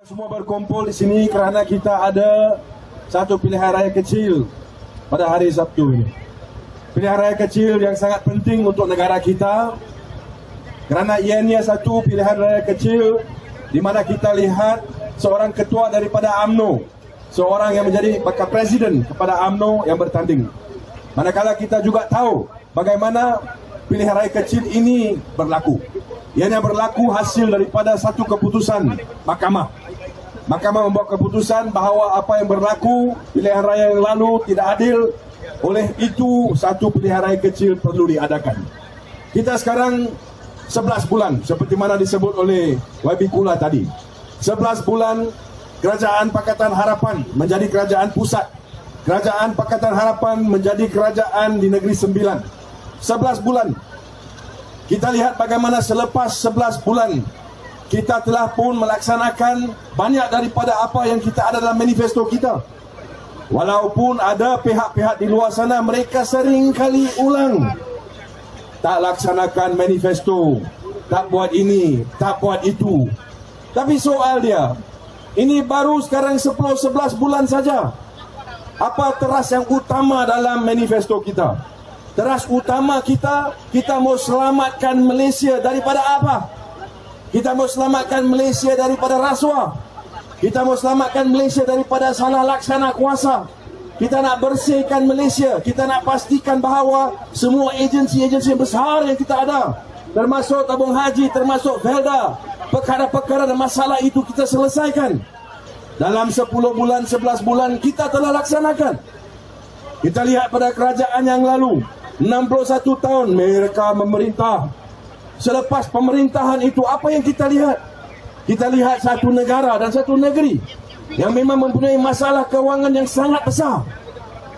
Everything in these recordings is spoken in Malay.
Semua berkumpul di sini kerana kita ada satu pilihan raya kecil pada hari Sabtu ini. Pilihan raya kecil yang sangat penting untuk negara kita kerana ianya satu pilihan raya kecil di mana kita lihat seorang ketua daripada AMNO, seorang yang menjadi bakal presiden kepada AMNO yang bertanding. Manakala kita juga tahu bagaimana pilihan raya kecil ini berlaku. Ianya berlaku hasil daripada satu keputusan mahkamah. Mahkamah membuat keputusan bahawa apa yang berlaku pilihan raya yang lalu tidak adil. Oleh itu, satu pilihan raya kecil perlu diadakan. Kita sekarang 11 bulan seperti mana disebut oleh YB Kula tadi. 11 bulan Kerajaan Pakatan Harapan menjadi kerajaan pusat. Kerajaan Pakatan Harapan menjadi kerajaan di Negeri Sembilan. 11 bulan kita lihat bagaimana selepas 11 bulan kita telah pun melaksanakan banyak daripada apa yang kita ada dalam manifesto kita. Walaupun ada pihak-pihak di luar sana mereka sering kali ulang tak laksanakan manifesto, tak buat ini, tak buat itu. Tapi soal dia, ini baru sekarang 10 11 bulan saja. Apa teras yang utama dalam manifesto kita? Teras utama kita, kita mau selamatkan Malaysia daripada apa? Kita mau selamatkan Malaysia daripada rasuah. Kita mau selamatkan Malaysia daripada salah laksana kuasa. Kita nak bersihkan Malaysia. Kita nak pastikan bahawa semua agensi-agensi besar yang kita ada, termasuk tabung haji, termasuk Felda, perkara-perkara dan masalah itu kita selesaikan. Dalam 10 bulan, 11 bulan kita telah laksanakan. Kita lihat pada kerajaan yang lalu, 61 tahun mereka memerintah. Selepas pemerintahan itu apa yang kita lihat? Kita lihat satu negara dan satu negeri yang memang mempunyai masalah kewangan yang sangat besar.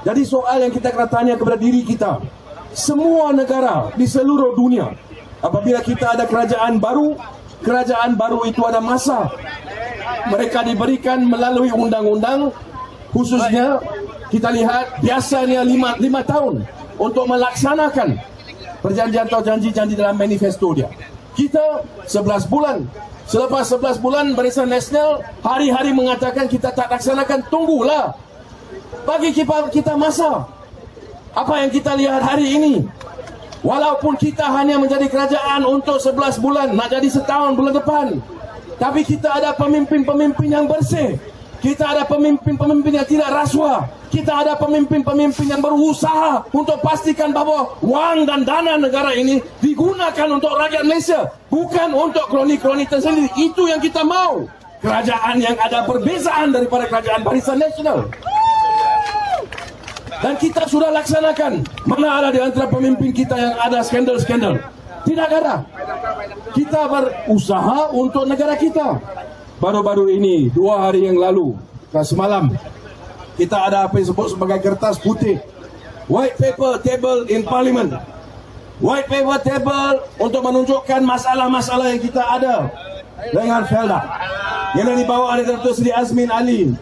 Jadi soal yang kita kena tanya kepada diri kita, semua negara di seluruh dunia apabila kita ada kerajaan baru, kerajaan baru itu ada masa mereka diberikan melalui undang-undang khususnya kita lihat biasanya lima, lima tahun untuk melaksanakan perjanjian atau janji-janji dalam manifesto dia. Kita 11 bulan. Selepas 11 bulan Barisan Nasional hari-hari mengatakan kita tak laksanakan, tunggulah. Bagi kita, kita masa. Apa yang kita lihat hari ini? Walaupun kita hanya menjadi kerajaan untuk 11 bulan, nak jadi setahun bulan depan. Tapi kita ada pemimpin-pemimpin yang bersih. Kita ada pemimpin-pemimpin yang tidak rasuah. Kita ada pemimpin-pemimpin yang berusaha untuk pastikan bahawa wang dan dana negara ini digunakan untuk rakyat Malaysia. Bukan untuk kroni-kroni tersendiri. Itu yang kita mau. Kerajaan yang ada perbezaan daripada kerajaan Barisan Nasional. Dan kita sudah laksanakan. Mana ada di antara pemimpin kita yang ada skandal-skandal? Tidak ada. Kita berusaha untuk negara kita baru-baru ini dua hari yang lalu semalam kita ada apa yang disebut sebagai kertas putih. White paper table in parliament. White paper table untuk menunjukkan masalah-masalah yang kita ada dengan Felda. Yang dibawa oleh Datuk Seri Azmin Ali.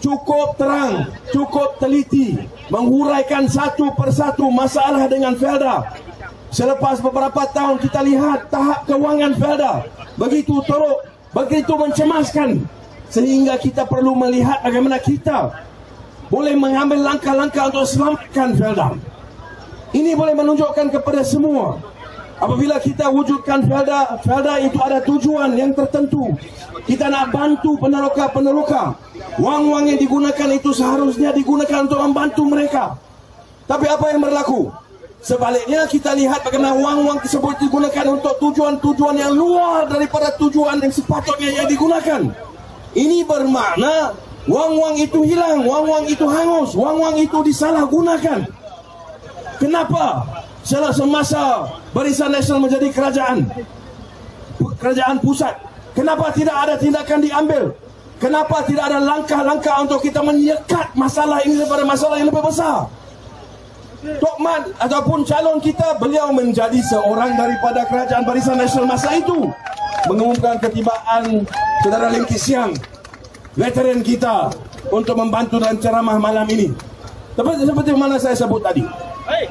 Cukup terang cukup teliti menguraikan satu persatu masalah dengan Felda. Selepas beberapa tahun kita lihat tahap kewangan Felda. Begitu teruk begitu mencemaskan sehingga kita perlu melihat bagaimana kita boleh mengambil langkah-langkah untuk selamatkan Felda. Ini boleh menunjukkan kepada semua apabila kita wujudkan Felda, Felda itu ada tujuan yang tertentu. Kita nak bantu peneroka-peneroka. Wang-wang yang digunakan itu seharusnya digunakan untuk membantu mereka. Tapi apa yang berlaku? Sebaliknya kita lihat bagaimana wang-wang tersebut digunakan untuk tujuan-tujuan yang luar daripada tujuan yang sepatutnya yang digunakan. Ini bermakna wang-wang itu hilang, wang-wang itu hangus, wang-wang itu disalahgunakan. Kenapa? Setelah semasa Barisan Nasional menjadi kerajaan, kerajaan pusat, kenapa tidak ada tindakan diambil? Kenapa tidak ada langkah-langkah untuk kita menyekat masalah ini daripada masalah yang lebih besar? Tok Mat ataupun calon kita beliau menjadi seorang daripada kerajaan Barisan Nasional masa itu. Mengumumkan ketibaan saudara Lim Kisiang veteran kita untuk membantu dalam ceramah malam ini. Seperti, seperti mana saya sebut tadi?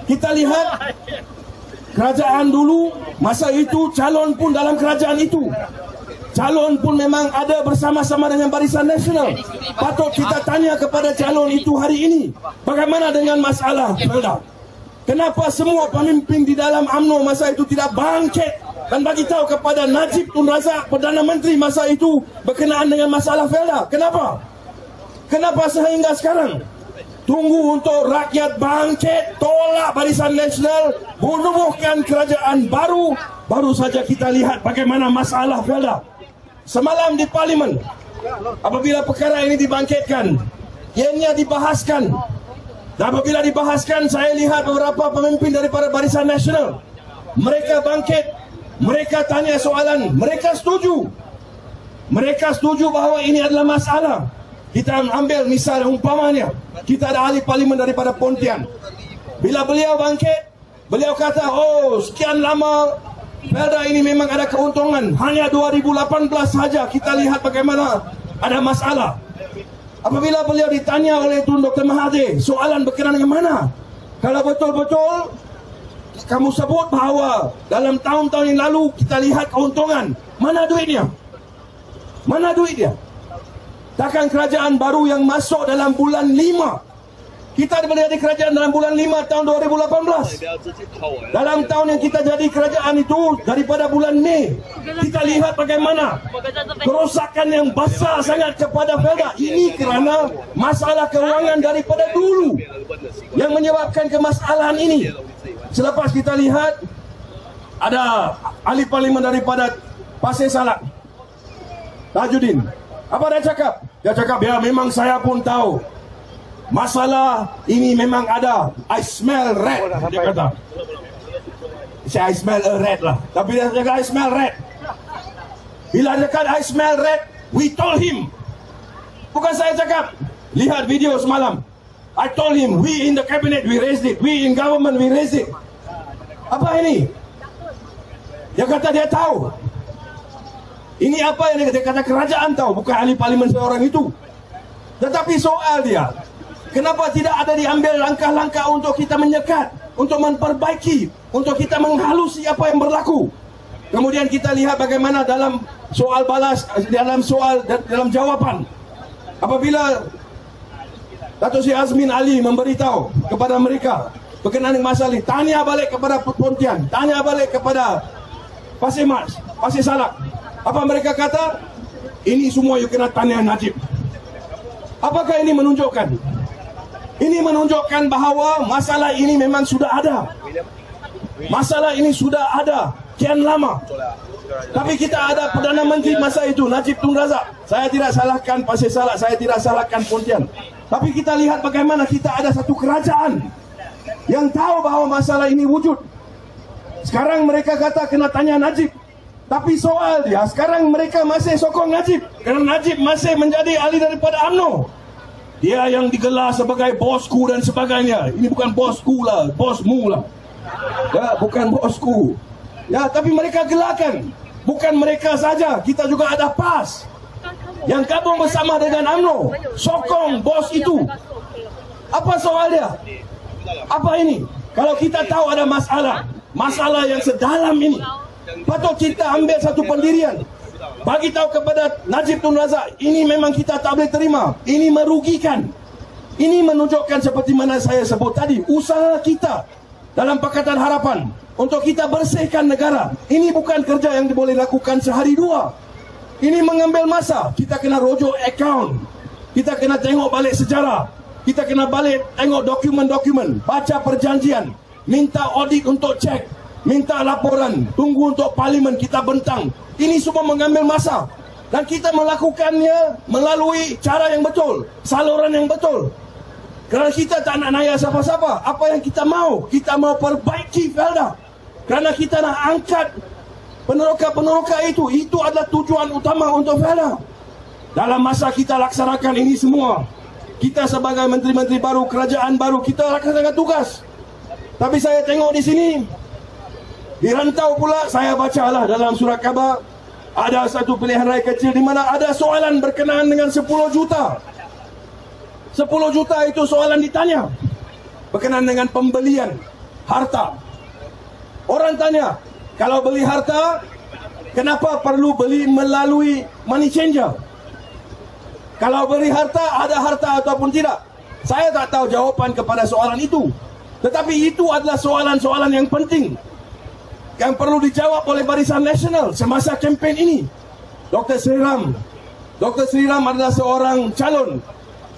Kita lihat kerajaan dulu masa itu calon pun dalam kerajaan itu calon pun memang ada bersama-sama dengan Barisan Nasional. Patut kita tanya kepada calon itu hari ini, bagaimana dengan masalah Felda? Kenapa semua pemimpin di dalam AMNO masa itu tidak bangkit dan bagi tahu kepada Najib Tun Razak Perdana Menteri masa itu berkenaan dengan masalah Felda? Kenapa? Kenapa sehingga sekarang? Tunggu untuk rakyat bangkit, tolak Barisan Nasional, menubuhkan kerajaan baru, baru saja kita lihat bagaimana masalah Felda. Semalam di parlimen apabila perkara ini dibangkitkan ianya dibahaskan. Dan apabila dibahaskan saya lihat beberapa pemimpin daripada Barisan Nasional mereka bangkit mereka tanya soalan mereka setuju. Mereka setuju bahawa ini adalah masalah. Kita ambil misal umpamanya kita ada ahli parlimen daripada Pontian. Bila beliau bangkit beliau kata oh sekian lama Perda ini memang ada keuntungan. Hanya 2018 saja kita lihat bagaimana ada masalah. Apabila beliau ditanya oleh Tun Dr. Mahathir, soalan berkenaan dengan mana? Kalau betul-betul kamu sebut bahawa dalam tahun-tahun yang lalu kita lihat keuntungan, mana duitnya? Mana duit dia? Takkan kerajaan baru yang masuk dalam bulan kita boleh jadi kerajaan dalam bulan 5 tahun 2018. Dalam tahun yang kita jadi kerajaan itu daripada bulan Mei, kita lihat bagaimana kerosakan yang besar sangat kepada Felda. Ini kerana masalah keuangan daripada dulu yang menyebabkan kemasalahan ini. Selepas kita lihat ada ahli parlimen daripada Pasir Salak. Tajuddin. Apa dia cakap? Dia cakap, ya memang saya pun tahu Masalah ini memang ada. I smell red. Dia kata. Saya I smell a red lah. Tapi dia cakap I smell red. Bila dia kata I smell red, we told him. Bukan saya cakap. Lihat video semalam. I told him, we in the cabinet, we raised it. We in government, we raised it. Apa ini? Dia kata dia tahu. Ini apa yang dia kata kerajaan tahu, bukan ahli parlimen seorang itu. Tetapi soal dia, Kenapa tidak ada diambil langkah-langkah untuk kita menyekat, untuk memperbaiki, untuk kita menghalusi apa yang berlaku? Kemudian kita lihat bagaimana dalam soal balas, dalam soal dalam jawapan. Apabila Datuk Sri Azmin Ali memberitahu kepada mereka berkenaan dengan masalah ini, tanya balik kepada Pontian, tanya balik kepada Pasir Mas, Pasir Salak. Apa mereka kata? Ini semua you kena tanya Najib. Apakah ini menunjukkan ini menunjukkan bahawa masalah ini memang sudah ada. Masalah ini sudah ada kian lama. Tapi kita ada Perdana Menteri masa itu, Najib Tun Razak. Saya tidak salahkan Pasir Salak, saya tidak salahkan Pontian. Tapi kita lihat bagaimana kita ada satu kerajaan yang tahu bahawa masalah ini wujud. Sekarang mereka kata kena tanya Najib. Tapi soal dia, sekarang mereka masih sokong Najib. Kerana Najib masih menjadi ahli daripada UMNO. Dia yang digelar sebagai bosku dan sebagainya. Ini bukan bosku lah, bosmu lah. Ya, bukan bosku. Ya, tapi mereka gelarkan. Bukan mereka saja, kita juga ada PAS. Yang gabung bersama dengan UMNO. Sokong bos itu. Apa soal dia? Apa ini? Kalau kita tahu ada masalah, masalah yang sedalam ini, patut kita ambil satu pendirian bagi tahu kepada Najib Tun Razak ini memang kita tak boleh terima. Ini merugikan. Ini menunjukkan seperti mana saya sebut tadi usaha kita dalam Pakatan Harapan untuk kita bersihkan negara. Ini bukan kerja yang boleh lakukan sehari dua. Ini mengambil masa. Kita kena rujuk akaun. Kita kena tengok balik sejarah. Kita kena balik tengok dokumen-dokumen. Baca perjanjian. Minta audit untuk cek. Minta laporan. Tunggu untuk parlimen kita bentang ini semua mengambil masa dan kita melakukannya melalui cara yang betul, saluran yang betul. Kerana kita tak nak naya siapa-siapa. Apa yang kita mau? Kita mau perbaiki Felda. Kerana kita nak angkat peneroka-peneroka itu. Itu adalah tujuan utama untuk Felda. Dalam masa kita laksanakan ini semua, kita sebagai menteri-menteri baru, kerajaan baru, kita laksanakan tugas. Tapi saya tengok di sini, di rantau pula saya bacalah dalam surat khabar ada satu pilihan raya kecil di mana ada soalan berkenaan dengan 10 juta. 10 juta itu soalan ditanya berkenaan dengan pembelian harta. Orang tanya, kalau beli harta Kenapa perlu beli melalui money changer? Kalau beri harta, ada harta ataupun tidak? Saya tak tahu jawapan kepada soalan itu. Tetapi itu adalah soalan-soalan yang penting yang perlu dijawab oleh Barisan Nasional semasa kempen ini. Dr. Sriram, Dr. Sriram adalah seorang calon.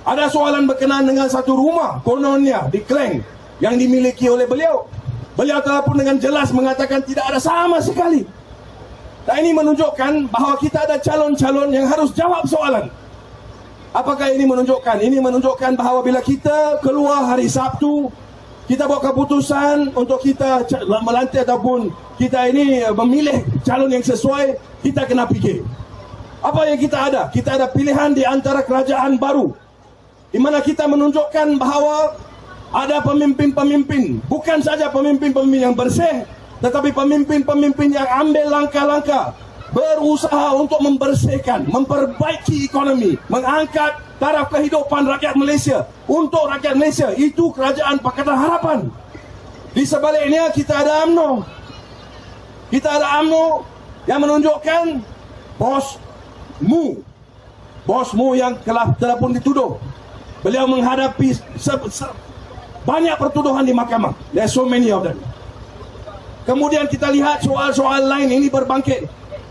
Ada soalan berkenaan dengan satu rumah kononnya di Klang yang dimiliki oleh beliau. Beliau telah pun dengan jelas mengatakan tidak ada sama sekali. Dan ini menunjukkan bahawa kita ada calon-calon yang harus jawab soalan. Apakah ini menunjukkan? Ini menunjukkan bahawa bila kita keluar hari Sabtu kita buat keputusan untuk kita melantik ataupun kita ini memilih calon yang sesuai, kita kena fikir. Apa yang kita ada? Kita ada pilihan di antara kerajaan baru. Di mana kita menunjukkan bahawa ada pemimpin-pemimpin. Bukan saja pemimpin-pemimpin yang bersih, tetapi pemimpin-pemimpin yang ambil langkah-langkah. Berusaha untuk membersihkan, memperbaiki ekonomi, mengangkat taraf kehidupan rakyat Malaysia. Untuk rakyat Malaysia itu kerajaan Pakatan Harapan. Di sebaliknya kita ada AMNO. Kita ada AMNO yang menunjukkan bos mu. Bos mu yang telah, telah pun dituduh. Beliau menghadapi se, se, banyak pertuduhan di mahkamah. There so many of them. Kemudian kita lihat soal-soal lain ini berbangkit.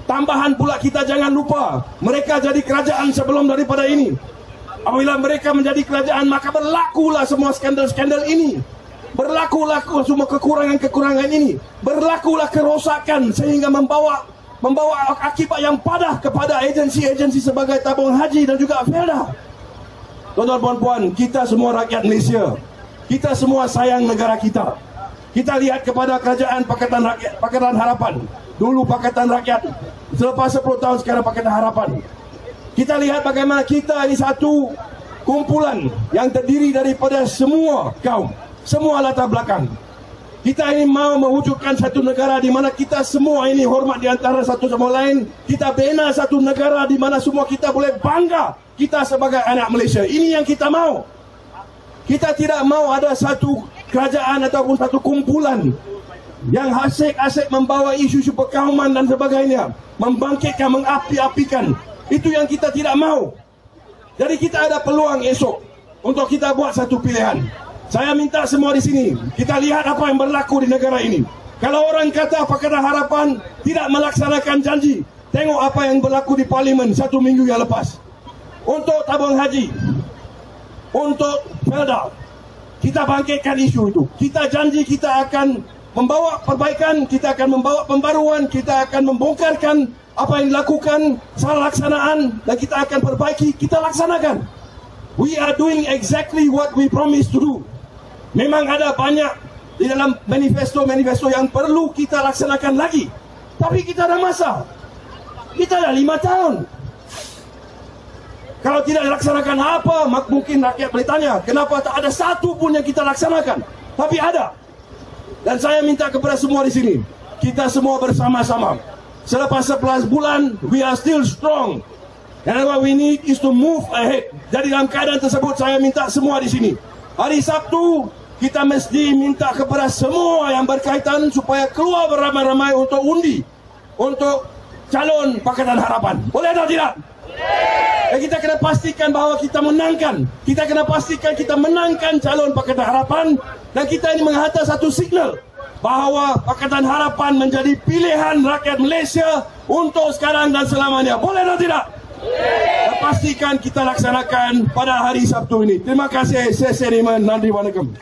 Tambahan pula kita jangan lupa mereka jadi kerajaan sebelum daripada ini Apabila mereka menjadi kerajaan maka berlakulah semua skandal-skandal ini. Berlakulah semua kekurangan-kekurangan ini. Berlakulah kerosakan sehingga membawa membawa akibat yang padah kepada agensi-agensi sebagai tabung haji dan juga Felda. Tuan-tuan puan-puan, kita semua rakyat Malaysia. Kita semua sayang negara kita. Kita lihat kepada kerajaan Pakatan Rakyat, Pakatan Harapan. Dulu Pakatan Rakyat, selepas 10 tahun sekarang Pakatan Harapan. Kita lihat bagaimana kita ini satu kumpulan yang terdiri daripada semua kaum, semua latar belakang. Kita ini mau mewujudkan satu negara di mana kita semua ini hormat di antara satu sama lain. Kita bina satu negara di mana semua kita boleh bangga kita sebagai anak Malaysia. Ini yang kita mau. Kita tidak mau ada satu kerajaan ataupun satu kumpulan yang asyik-asyik membawa isu-isu perkauman dan sebagainya. Membangkitkan, mengapi-apikan itu yang kita tidak mau. Jadi kita ada peluang esok untuk kita buat satu pilihan. Saya minta semua di sini, kita lihat apa yang berlaku di negara ini. Kalau orang kata Pakatan Harapan tidak melaksanakan janji, tengok apa yang berlaku di parlimen satu minggu yang lepas. Untuk tabung haji, untuk Felda, kita bangkitkan isu itu. Kita janji kita akan membawa perbaikan, kita akan membawa pembaruan, kita akan membongkarkan apa yang dilakukan salah laksanaan dan kita akan perbaiki kita laksanakan. We are doing exactly what we promised to do. Memang ada banyak di dalam manifesto-manifesto yang perlu kita laksanakan lagi. Tapi kita ada masa. Kita ada lima tahun. Kalau tidak dilaksanakan apa mungkin rakyat boleh tanya kenapa tak ada satu pun yang kita laksanakan? Tapi ada. Dan saya minta kepada semua di sini kita semua bersama-sama selepas 11 bulan we are still strong. And what we need is to move ahead. Jadi dalam keadaan tersebut saya minta semua di sini. Hari Sabtu kita mesti minta kepada semua yang berkaitan supaya keluar beramai-ramai untuk undi untuk calon Pakatan Harapan. Boleh atau tidak? Dan kita kena pastikan bahawa kita menangkan. Kita kena pastikan kita menangkan calon Pakatan Harapan dan kita ini menghantar satu signal bahawa Pakatan Harapan menjadi pilihan rakyat Malaysia untuk sekarang dan selamanya. Boleh atau tidak? Boleh. Pastikan kita laksanakan pada hari Sabtu ini. Terima kasih. Saya Seriman. Nandri Wanakem.